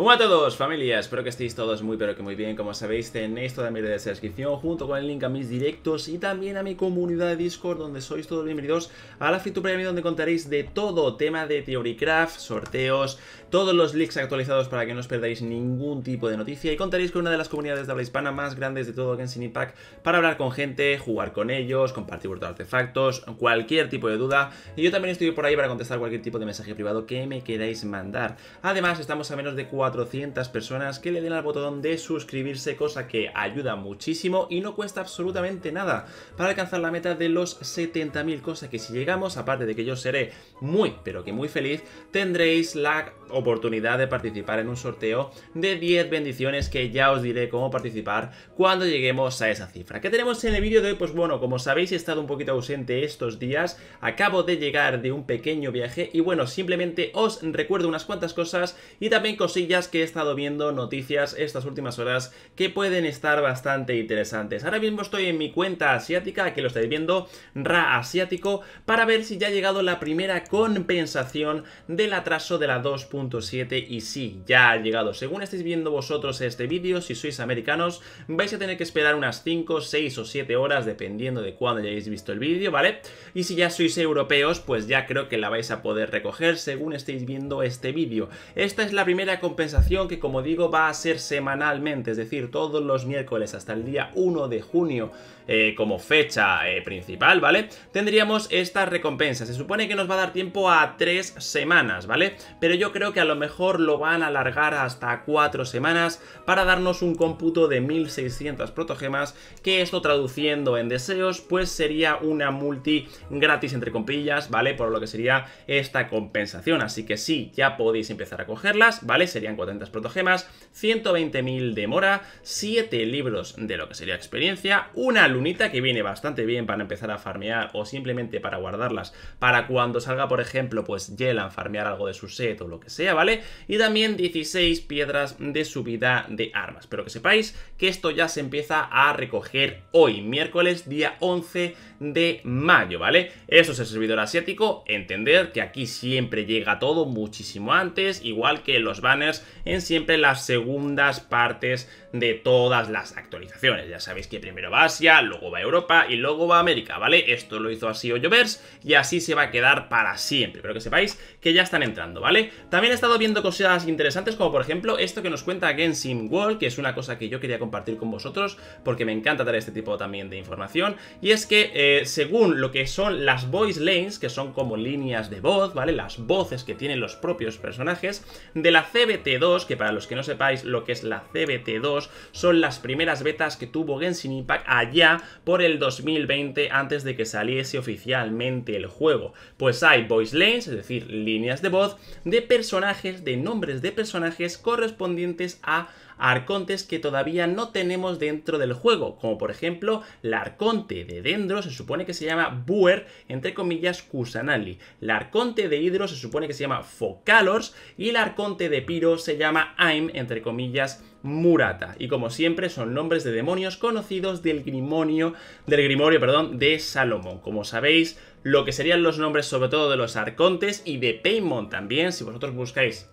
Hola a todos familia, espero que estéis todos muy pero que muy bien. Como sabéis tenéis toda mi descripción junto con el link a mis directos y también a mi comunidad de Discord Donde sois todos bienvenidos a la Fit Premium donde contaréis de todo tema de Theorycraft, sorteos Todos los leaks actualizados para que no os perdáis ningún tipo de noticia. Y contaréis con una de las comunidades de habla hispana más grandes de todo Genshin Impact Para hablar con gente, jugar con ellos, compartir vuestros artefactos, cualquier tipo de duda. Y yo también estoy por ahí para contestar cualquier tipo de mensaje privado que me queráis mandar. Además estamos a menos de 4 400 personas que le den al botón de suscribirse, cosa que ayuda muchísimo y no cuesta absolutamente nada para alcanzar la meta de los 70.000, cosa que si llegamos, aparte de que yo seré muy, pero que muy feliz, tendréis la oportunidad de participar en un sorteo de 10 bendiciones que ya os diré cómo participar cuando lleguemos a esa cifra. ¿Qué tenemos en el vídeo de hoy? Pues bueno, como sabéis he estado un poquito ausente estos días, acabo de llegar de un pequeño viaje y bueno, simplemente os recuerdo unas cuantas cosas y también cosillas que he estado viendo, noticias estas últimas horas que pueden estar bastante interesantes. Ahora mismo estoy en mi cuenta asiática, aquí lo estáis viendo, Ra Asiático, para ver si ya ha llegado la primera compensación del atraso de la 2. 7 y sí, ya ha llegado. Según estéis viendo vosotros este vídeo, si sois americanos, vais a tener que esperar unas 5, 6 o 7 horas dependiendo de cuándo hayáis visto el vídeo, ¿vale? Y si ya sois europeos, pues ya creo que la vais a poder recoger según estéis viendo este vídeo. Esta es la primera compensación que como digo va a ser semanalmente, es decir, todos los miércoles hasta el día 1 de junio eh, como fecha eh, principal, ¿vale? Tendríamos esta recompensa. Se supone que nos va a dar tiempo a 3 semanas, ¿vale? Pero yo creo que a lo mejor lo van a alargar hasta 4 semanas para darnos un cómputo de 1600 protogemas, que esto traduciendo en deseos, pues sería una multi gratis entre comillas, ¿vale? Por lo que sería esta compensación, así que sí, ya podéis empezar a cogerlas, ¿vale? Serían 400 protogemas, 120.000 de mora, 7 libros de lo que sería experiencia, una lunita que viene bastante bien para empezar a farmear o simplemente para guardarlas para cuando salga, por ejemplo, pues Yelan farmear algo de su set o lo que sea, ¿vale? Y también 16 piedras de subida de armas. Pero que sepáis que esto ya se empieza a recoger hoy, miércoles día 11 de mayo, ¿vale? Eso es el servidor asiático, entender que aquí siempre llega todo muchísimo antes, igual que los banners en siempre las segundas partes de todas las actualizaciones. Ya sabéis que primero va Asia, luego va Europa y luego va América, ¿vale? Esto lo hizo así Hoyoverse y así se va a quedar para siempre, pero que sepáis que ya están entrando, ¿vale? También he estado viendo cosas interesantes como por ejemplo esto que nos cuenta Genshin World, que es una cosa que yo quería compartir con vosotros porque me encanta dar este tipo también de información y es que eh, según lo que son las voice lanes, que son como líneas de voz, ¿vale? Las voces que tienen los propios personajes de la CBT2, que para los que no sepáis lo que es la CBT2, son las primeras betas que tuvo Genshin Impact allá por el 2020 antes de que saliese oficialmente el juego. Pues hay voice lanes, es decir, líneas de voz de personajes, de nombres de personajes correspondientes a arcontes que todavía no tenemos dentro del juego, como por ejemplo la arconte de Dendro se supone que se llama Buer, entre comillas Kusanali, la arconte de Hidro se supone que se llama Focalors y la arconte de Piro se llama Aim, entre comillas Murata. Y como siempre son nombres de demonios conocidos del Grimorio, del Grimorio, perdón, de Salomón. Como sabéis, lo que serían los nombres sobre todo de los arcontes y de Paimon también, si vosotros buscáis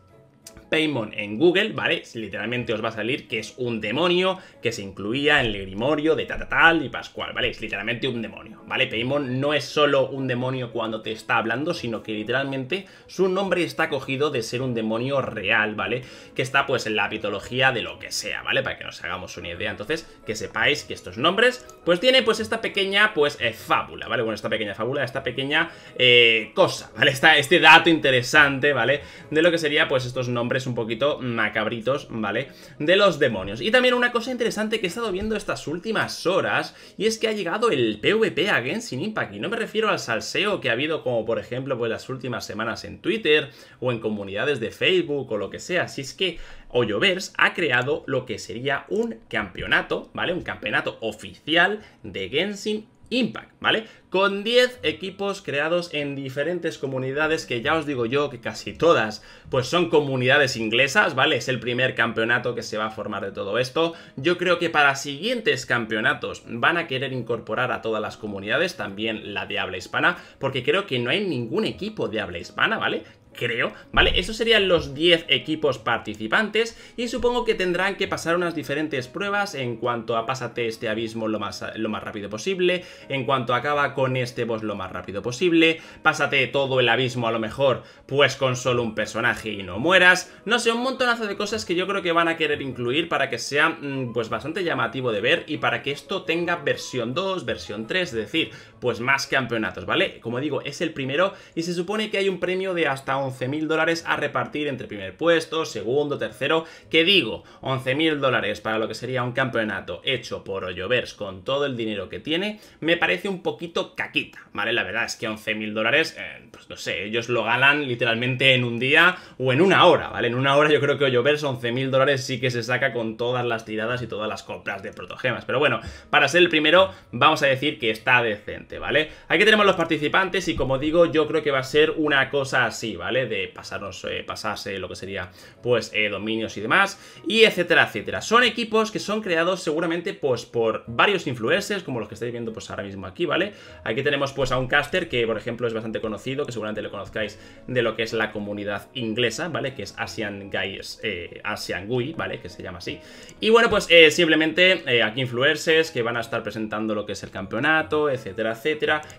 Paimon en Google, ¿vale? Literalmente os va a salir que es un demonio que se incluía en el grimorio de Tatatal y Pascual, ¿vale? Es literalmente un demonio, ¿vale? Paimon no es solo un demonio cuando te está hablando, sino que literalmente su nombre está cogido de ser un demonio real, ¿vale? Que está pues en la mitología de lo que sea, ¿vale? Para que nos hagamos una idea. Entonces, que sepáis que estos nombres, pues tienen pues esta pequeña, pues, eh, fábula, ¿vale? Bueno, esta pequeña fábula, esta pequeña eh, cosa, ¿vale? Está este dato interesante, ¿vale? De lo que sería pues estos nombres un poquito macabritos, ¿vale? De los demonios. Y también una cosa interesante que he estado viendo estas últimas horas, y es que ha llegado el PvP a Genshin Impact, y no me refiero al salseo que ha habido como por ejemplo pues las últimas semanas en Twitter, o en comunidades de Facebook, o lo que sea, si es que Hoyoverse ha creado lo que sería un campeonato, ¿vale? Un campeonato oficial de Genshin Impact, ¿vale? Con 10 equipos creados en diferentes comunidades que ya os digo yo que casi todas pues son comunidades inglesas, ¿vale? Es el primer campeonato que se va a formar de todo esto. Yo creo que para siguientes campeonatos van a querer incorporar a todas las comunidades, también la de hispana, porque creo que no hay ningún equipo de hispana, ¿vale? Creo, ¿vale? Esos serían los 10 equipos participantes y supongo que tendrán que pasar unas diferentes pruebas en cuanto a pásate este abismo lo más, lo más rápido posible, en cuanto acaba con este boss lo más rápido posible, pásate todo el abismo a lo mejor pues con solo un personaje y no mueras, no sé, un montonazo de cosas que yo creo que van a querer incluir para que sea mm, pues bastante llamativo de ver y para que esto tenga versión 2, versión 3, es decir, pues más campeonatos, ¿vale? Como digo, es el primero y se supone que hay un premio de hasta 11.000 dólares a repartir entre primer puesto, segundo, tercero, que digo, 11.000 dólares para lo que sería un campeonato hecho por Hoyoverse con todo el dinero que tiene, me parece un poquito caquita, ¿vale? La verdad es que 11.000 dólares, eh, pues no sé, ellos lo ganan literalmente en un día o en una hora, ¿vale? En una hora yo creo que Hoyoverse 11.000 dólares sí que se saca con todas las tiradas y todas las compras de protogemas, pero bueno, para ser el primero vamos a decir que está decente, ¿vale? Aquí tenemos los participantes y como digo, yo creo que va a ser una cosa así, ¿vale? De pasarnos, eh, pasarse lo que sería, pues, eh, dominios y demás, y etcétera, etcétera. Son equipos que son creados seguramente, pues, por varios influencers, como los que estáis viendo, pues, ahora mismo aquí, ¿vale? Aquí tenemos, pues, a un caster que, por ejemplo, es bastante conocido, que seguramente lo conozcáis de lo que es la comunidad inglesa, ¿vale? Que es Asian Guys, eh, Asian Gui, ¿vale? Que se llama así. Y bueno, pues, simplemente aquí influencers que van a estar presentando lo que es el campeonato, etcétera, etcétera.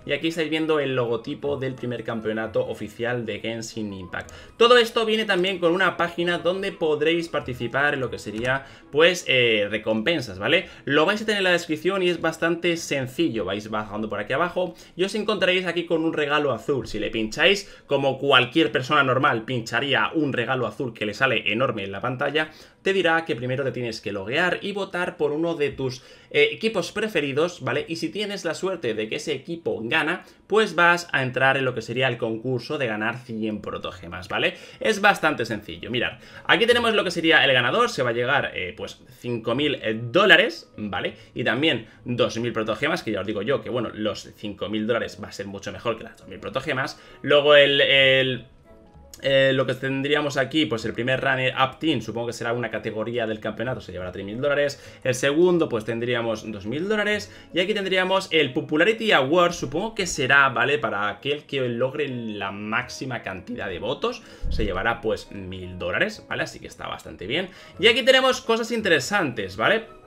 Y aquí estáis viendo el logotipo del primer campeonato oficial de Genshin Impact. Todo esto viene también con una página donde podréis participar en lo que sería, pues, eh, recompensas, ¿vale? Lo vais a tener en la descripción y es bastante sencillo. Vais bajando por aquí abajo y os encontraréis aquí con un regalo azul. Si le pincháis, como cualquier persona normal pincharía un regalo azul que le sale enorme en la pantalla, te dirá que primero te tienes que loguear y votar por uno de tus eh, equipos preferidos, ¿vale? Y si tienes la suerte de que ese equipo gana, pues vas a entrar en lo que sería el concurso de ganar 100 protogemas, ¿vale? Es bastante sencillo, mirad, aquí tenemos lo que sería el ganador, se va a llegar, eh, pues, 5.000 eh, dólares, ¿vale? Y también 2.000 protogemas, que ya os digo yo que, bueno, los 5.000 dólares va a ser mucho mejor que las 2.000 protogemas. Luego el eh, lo que tendríamos aquí, pues el primer runner up team, supongo que será una categoría del campeonato, se llevará 3.000 dólares. El segundo, pues tendríamos 2.000 dólares. Y aquí tendríamos el Popularity Award, supongo que será, ¿vale? Para aquel que logre la máxima cantidad de votos, se llevará pues 1.000 dólares, ¿vale? Así que está bastante bien. Y aquí tenemos cosas interesantes, ¿vale?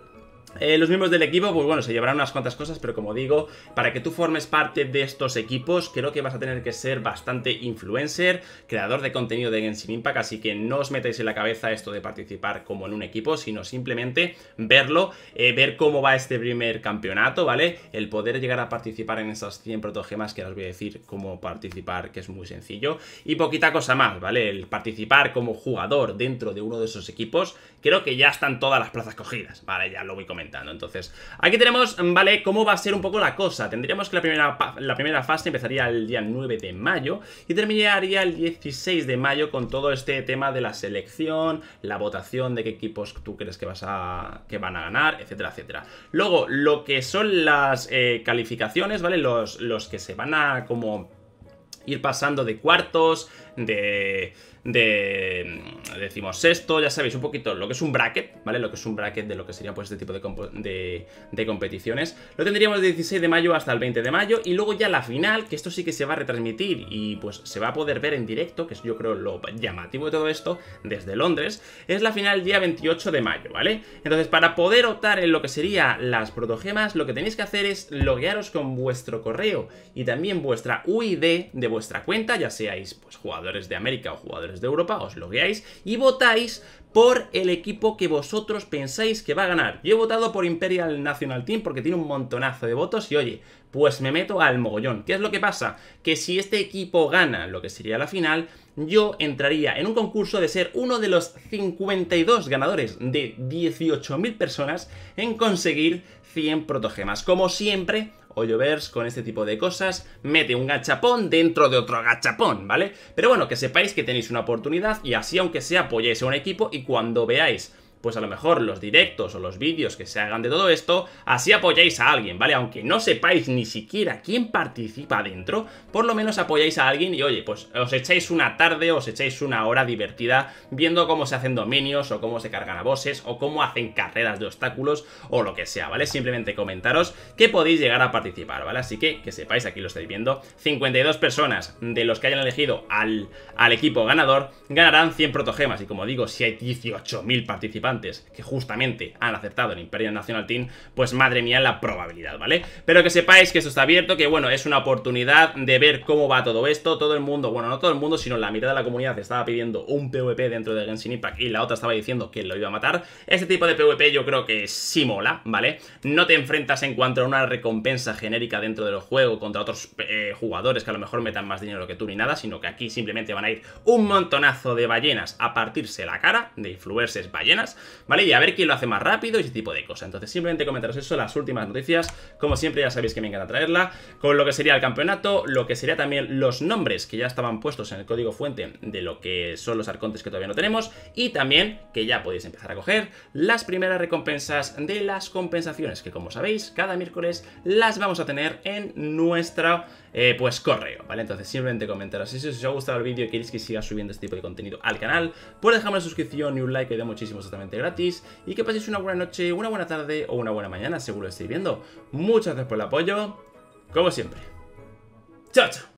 Eh, los miembros del equipo, pues bueno, se llevarán unas cuantas cosas, pero como digo, para que tú formes parte de estos equipos, creo que vas a tener que ser bastante influencer, creador de contenido de Genshin Impact, así que no os metáis en la cabeza esto de participar como en un equipo, sino simplemente verlo, eh, ver cómo va este primer campeonato, ¿vale? El poder llegar a participar en esas 100 protogemas, que os voy a decir cómo participar, que es muy sencillo, y poquita cosa más, ¿vale? El participar como jugador dentro de uno de esos equipos, creo que ya están todas las plazas cogidas, ¿vale? Ya lo voy comentando entonces, aquí tenemos, ¿vale? Cómo va a ser un poco la cosa. Tendríamos que la primera, la primera fase empezaría el día 9 de mayo y terminaría el 16 de mayo con todo este tema de la selección, la votación de qué equipos tú crees que, vas a, que van a ganar, etcétera, etcétera. Luego, lo que son las eh, calificaciones, ¿vale? Los, los que se van a como ir pasando de cuartos, de de decimos sexto, ya sabéis un poquito lo que es un bracket, ¿vale? Lo que es un bracket de lo que sería pues este tipo de, competiciones. Lo tendríamos del 16 de mayo hasta el 20 de mayo y luego ya la final, que esto sí que se va a retransmitir y pues se va a poder ver en directo, que es yo creo lo llamativo de todo esto, desde Londres, es la final día 28 de mayo, ¿vale? Entonces para poder optar en lo que sería las protogemas, lo que tenéis que hacer es loguearos con vuestro correo y también vuestra UID de vuestra cuenta, ya seáis pues de América o jugadores de Europa, os logueáis y votáis por el equipo que vosotros pensáis que va a ganar. Yo he votado por Imperial National Team porque tiene un montonazo de votos y oye, pues me meto al mogollón. ¿Qué es lo que pasa? Que si este equipo gana lo que sería la final, yo entraría en un concurso de ser uno de los 52 ganadores de 18.000 personas en conseguir 100 protogemas. Como siempre, Hoyoverse con este tipo de cosas mete un gachapón dentro de otro gachapón, ¿vale? Pero bueno, que sepáis que tenéis una oportunidad y así aunque sea apoyéis a un equipo y cuando veáis pues a lo mejor los directos o los vídeos que se hagan de todo esto, así apoyáis a alguien, ¿vale? Aunque no sepáis ni siquiera quién participa dentro, por lo menos apoyáis a alguien y oye, pues os echáis una tarde, os echáis una hora divertida viendo cómo se hacen dominios o cómo se cargan a bosses o cómo hacen carreras de obstáculos o lo que sea, ¿vale? Simplemente comentaros que podéis llegar a participar, ¿vale? Así que que sepáis, aquí lo estáis viendo, 52 personas de los que hayan elegido al, al equipo ganador ganarán 100 protogemas y como digo, si hay 18.000 participantes que justamente han aceptado el Imperial National Team, pues madre mía la probabilidad, ¿vale? Pero que sepáis que esto está abierto, que bueno, es una oportunidad de ver cómo va todo esto, todo el mundo, bueno, no todo el mundo, sino la mitad de la comunidad estaba pidiendo un PvP dentro de Genshin Impact y la otra estaba diciendo que lo iba a matar. Este tipo de PvP yo creo que sí mola, ¿vale? No te enfrentas en cuanto a una recompensa genérica dentro del juego contra otros eh, jugadores que a lo mejor metan más dinero que tú ni nada, sino que aquí simplemente van a ir un montonazo de ballenas a partirse la cara, de influencers ballenas, ¿vale? Y a ver quién lo hace más rápido y ese tipo de cosas. Entonces simplemente comentaros eso, las últimas noticias, como siempre ya sabéis que me encanta traerla, con lo que sería el campeonato, lo que sería también los nombres que ya estaban puestos en el código fuente de lo que son los arcontes que todavía no tenemos, y también que ya podéis empezar a coger las primeras recompensas de las compensaciones, que como sabéis, cada miércoles las vamos a tener en nuestra eh, pues correo, ¿vale? Entonces simplemente comentaros si os ha gustado el vídeo y queréis que siga subiendo este tipo de contenido al canal, pues dejadme una suscripción y un like que da muchísimo gratis y que paséis una buena noche, una buena tarde o una buena mañana, seguro que estéis viendo. Muchas gracias por el apoyo, como siempre. Chao, chao.